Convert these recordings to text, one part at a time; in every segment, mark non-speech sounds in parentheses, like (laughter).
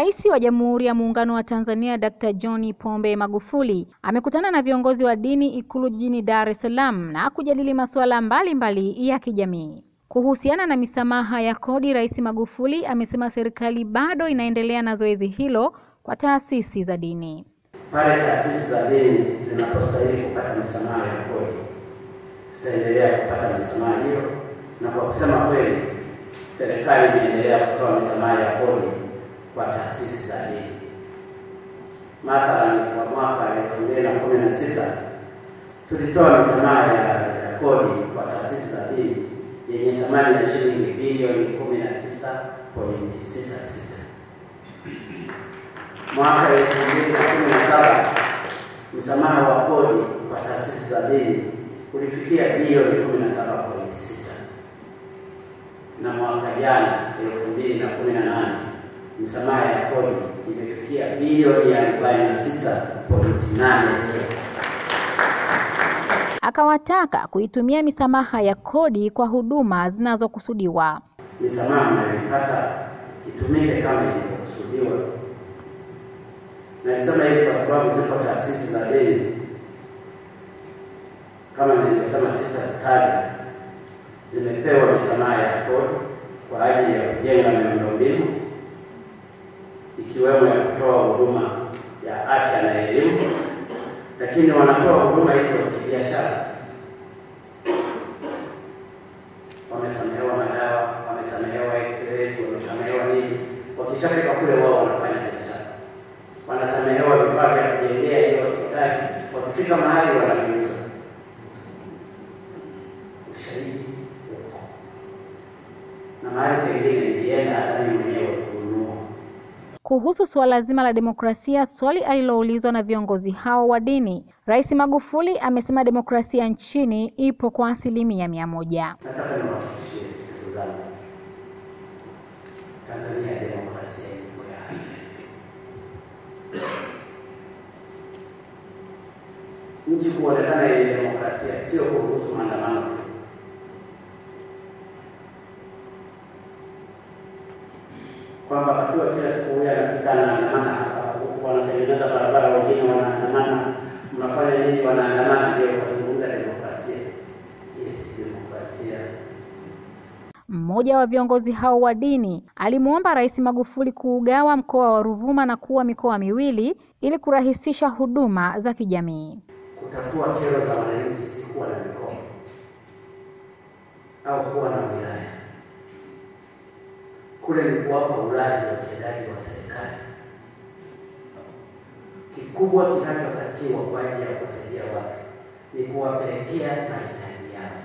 Rais wa Jamhuri ya Muungano wa Tanzania Dr. John Pombe Magufuli amekutana na viongozi wa dini Ikulu jijini Dar es Salaam na kujadili masuala mbalimbali ya kijamii. Kuhusiana na misamaha ya kodi, Rais Magufuli amesema serikali bado inaendelea na zoezi hilo kwa taasisi za dini. Pale taasisi za dini zinapostahili kupata misamaha ya kodi zitaendelea kupata misamaha hiyo, na kwa kusema kweli, serikali inaendelea kutoa misamaha ya kodi kwa taasisi za dini. Mathalan, kwa mwaka elfu mbili na kumi na sita tulitoa misamaha ya, ya kodi kwa taasisi za dini yenye thamani ya shilingi bilioni kumi na tisa pointi sita sita. Mwaka elfu mbili na kumi na saba msamaha wa kodi kwa taasisi za dini ulifikia bilioni kumi na saba pointi sita na mwaka jana elfu mbili na kumi na nane msamaha ya kodi imefikia bilioni arobaini na sita pointi nane. Akawataka kuitumia misamaha ya kodi kwa huduma zinazokusudiwa. Misamaha mnayoipata itumike kama ilivyokusudiwa. Nalisema hivi kwa sababu ziko taasisi za deni kama nilivyosema, sita zikali zimepewa misamaha ya kodi kwa ajili ya kujenga miundombinu ikiwemo ya kutoa huduma ya afya na elimu, lakini wanatoa huduma hizo kibiashara. Wamesamehewa madawa, wamesamehewa x-ray, wamesamehewa nini. Wakishafika kule, wao wanafanya biashara, wanasamehewa vifaa vya kujengea hiyo hospitali. Wakifika mahali wanaviuza. Ushahidi na mahali pengine nilienda hata mimi mwenyewe kununua Kuhusu suala zima la demokrasia, swali aliloulizwa na viongozi hao wa dini, Rais Magufuli amesema demokrasia nchini ipo kwa asilimia mia moja. Nataka niwahakikishie ndugu zangu, Tanzania demokrasia ipo ya hali ya juu. Nchi kuonekana yenye demokrasia sio kuruhusu maandamano tu. kwamba akiwa kila siku huyu anapita anaandamana hapa, huku wanatengeneza barabara, wengine wanaandamana, mnafanya nini? Wanaandamana ndio kuzungumza demokrasia. Yes, demokrasia. Mmoja wa viongozi hao wa dini alimwomba Rais Magufuli kuugawa mkoa wa Ruvuma na kuwa mikoa miwili ili kurahisisha huduma za kijamii. Kutatua kero za wananchi si kuwa na mikoa au kuwa na wilaya. Kule ni kuwapa ulaji wa utendaji wa serikali. Kikubwa kinachotakiwa kwa ajili ya kusaidia watu ni kuwapelekea mahitaji yao,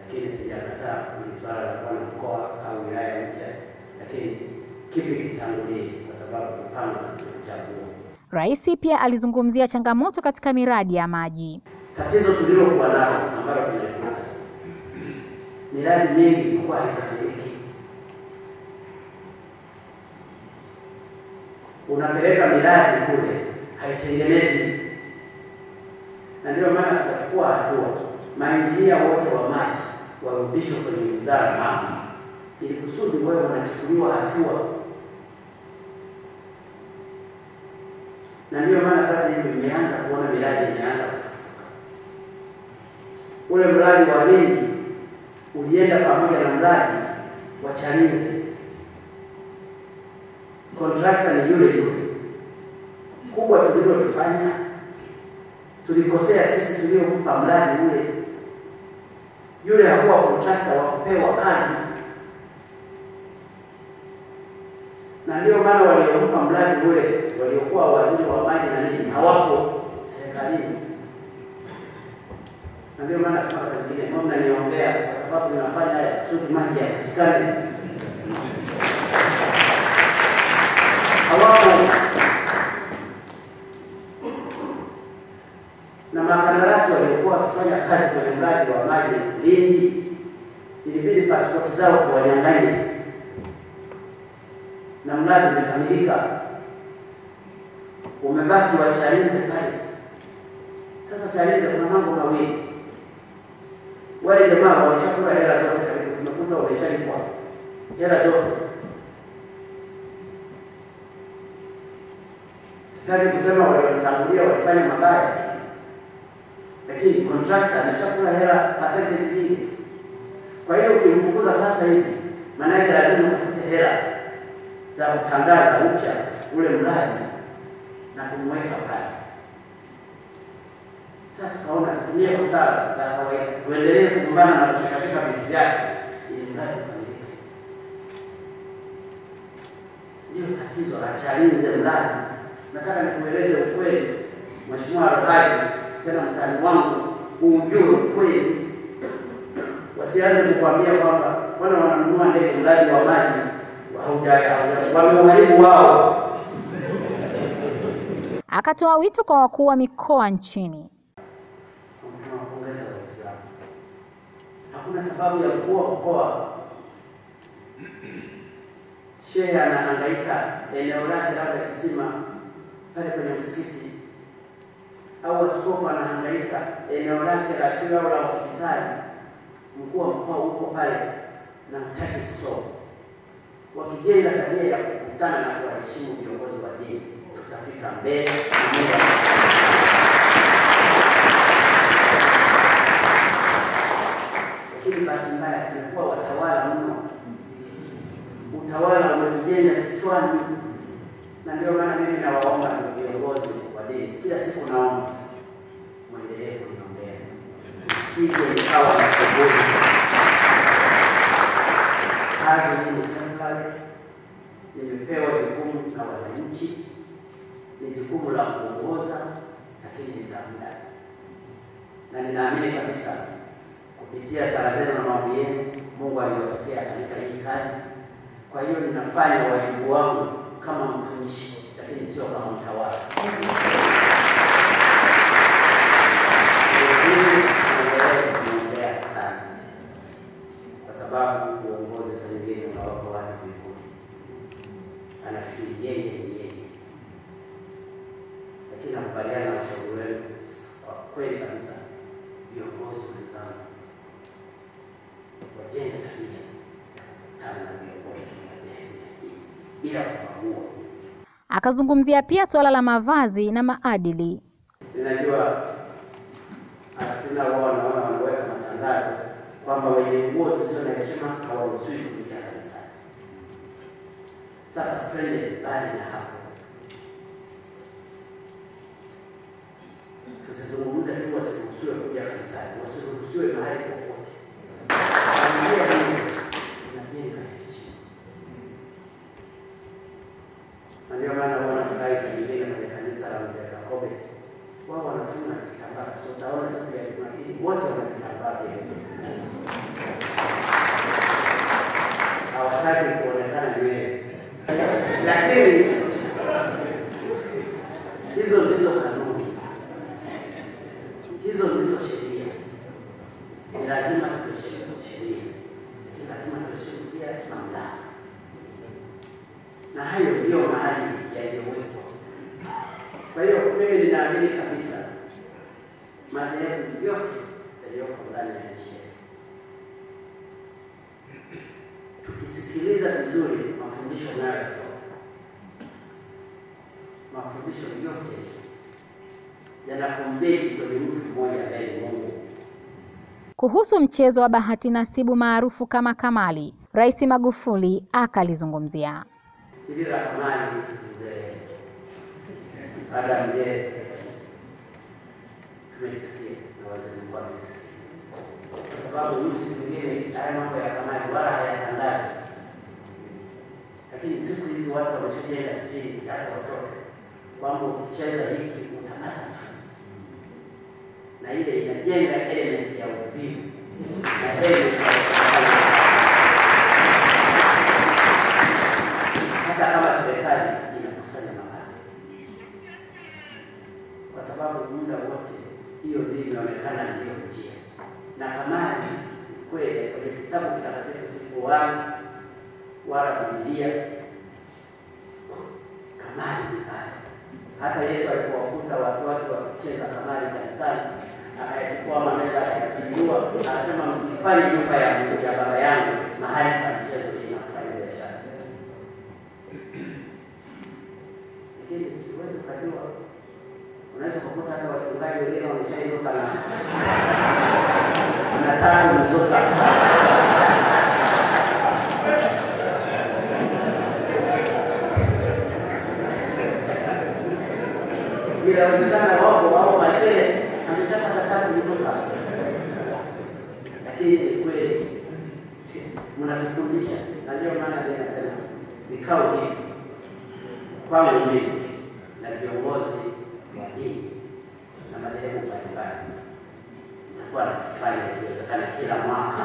lakini sijakataa ni swala la kuwa na mkoa au wilaya mpya, lakini kipi kitangulie? Kwa sababu kupanga kuchagua. Rais pia alizungumzia changamoto katika miradi ya maji. Tatizo tulilokuwa nalo ambayo tulikuta, miradi mingi ilikuwa Unapeleka miradi kule haitengenezi, na ndio maana tutachukua hatua, maingilia wote wa maji warudishwe kwenye wizara mama, ili kusudi wewe wanachukuliwa hatua. Na ndio maana sasa hivi mmeanza kuona miradi imeanza kufufuka. Ule mradi wa Lindi ulienda pamoja na mradi wa Chalinze. Kontrakta ni yule yule. Kubwa tulilolifanya, tulikosea sisi tuliompa mradi ule. Yule hakuwa kontrakta wa kupewa kazi, na ndio maana waliompa mradi ule waliokuwa waziri wa maji na nini hawapo serikalini, na ndio maana sasa zingine mbona mnaniombea kwa sababu ninafanya haya kusudi maji yapatikane. Hawapo na makandarasi wakifanya kazi kwenye mradi wa maji Lindi, ilibidi pasipoti zao kuwanyang'anya, na mradi umekamilika. Umebaki wa Chalinze pale. Sasa Chalinze kuna mambo mawili, wale jamaa wameshakula hela zote, tumekuta wameshalipwa. Hela zote, Sitaki kusema waliotangulia walifanya mabaya, lakini contractor ameshakula hela percentage nyingi. Kwa hiyo ukimfukuza sasa hivi, maana yake lazima utafute hela za kutangaza upya ule mradi na kumweka pale. Sasa tukaona tutumie busara za kawaida, tuendelee na kushikashika vitu vyake ili mradi ukamilike. Ndio tatizo, la chalinze mradi. Nataka nikueleze ukweli, Mheshimiwa Alhaji, tena mtani wangu, ujue ukweli, wasianze kukwambia kwamba wana wananunua ndege mradi wa maji? Wameuharibu wao. Akatoa wito kwa wakuu wa mikoa nchini. Hakuna sababu ya mkuu wa mkoa (clears throat) shehe anahangaika eneo lake labda kisima pale kwenye msikiti, au askofu anahangaika eneo lake la shule au la hospitali, mkuu wa mkoa huko pale na mtaki kusoma. Wakijenga tabia ya kukutana na kuwaheshimu viongozi wa dini, tutafika mbele. Lakini bahati mbaya tumekuwa watawala mno, utawala umetujenga kichwani, na ndio maana mimi nawaomba na viongozi wa dini, kila siku naomba sije ikawa mkombozi. Kazi hii ni temporary, nimepewa jukumu na wananchi, ni jukumu la kuongoza, lakini ni la muda, na ninaamini kabisa kupitia sala zenu na maombi yenu, Mungu aliwasikia katika hii kazi. Kwa hiyo ninafanya wajibu wangu kama mtumishi, lakini sio kama mtawala. Kuombea sana, kwa sababu uongozi saa nyingine unawapa watu viburi, anafikiri yeye ni yeye, lakini nakubaliana na ushauri wenu kwa kweli kabisa. Viongozi wenzangu wajenge tabia ya viongozi bila kubagua. Akazungumzia pia suala la mavazi na maadili. Ninajua asina wao wanaona wanaweka matangazo kwamba wenye nguo zisizo na heshima hawaruhusiwi kuingia kanisani. Sasa twende mbali na hapo, tusizungumze tu wasiruhusiwe kuja kanisani, wasiruhusiwe mahali popote. Njia hii inajenga heshima, na ndio maana wanafurahi saa nyingine kwenye kanisa la mzee Kakobe wao wanafunga kitambaa, so utaona siku ya Jumapili wote wana vitambaa vyeupe, hawataki kuonekana nywele, lakini hizo ndizo kanuni, hizo ndizo sheria. Ni lazima tuheshimu sheria, ni lazima tuheshimu pia mamlaka, na hayo ndiyo mahali yaliyowekwa. Kwa hiyo mimi ninaamini kabisa madhehebu yote yaliyoko ndani ya nchi yetu, tukisikiliza vizuri mafundisho nayotoa, mafundisho yote yanakombeki kwenye mtu mmoja ambaye ni Mungu. Kuhusu mchezo wa bahati nasibu maarufu kama kamali, Rais Magufuli akalizungumzia. Hili la kamali, mzee Adam je, tumesikia na wazee sababu nchi zingine haya mambo ya kamari wala hayatangazi, lakini siku hizi watu wameshajenga spiriti, hasa watoto, kwamba ukicheza hiki utapata tu, na ile inajenga element ya uzivu na hata kama serikali inakusanya mapato, kwa sababu muda wote hiyo ndiyo inaonekana ndiyo njia. Na amani kweli, kwenye kitabu kitakatifu si Qur'an wala Biblia, Kamari mbaya. Hata Yesu alipowakuta watu wake wakicheza kamari kanisani, akayachukua mameza akayapindua, akasema msifanye nyumba ya Mungu ya baba yangu mahali pa mchezo ili kufanya biashara lakini siwezi ukajua kukuta hata wachungaji wengine wameshainuka na na tatu inawezekana wako wao mashehe ameshapata tatu kutoka, lakini ni kweli mnatufundisha, na ndio maana ninasema vikao hivi kwangu mimi na viongozi wa dini na madhehebu mbalimbali nitakuwa nakifanya ikiwezekana kila mwaka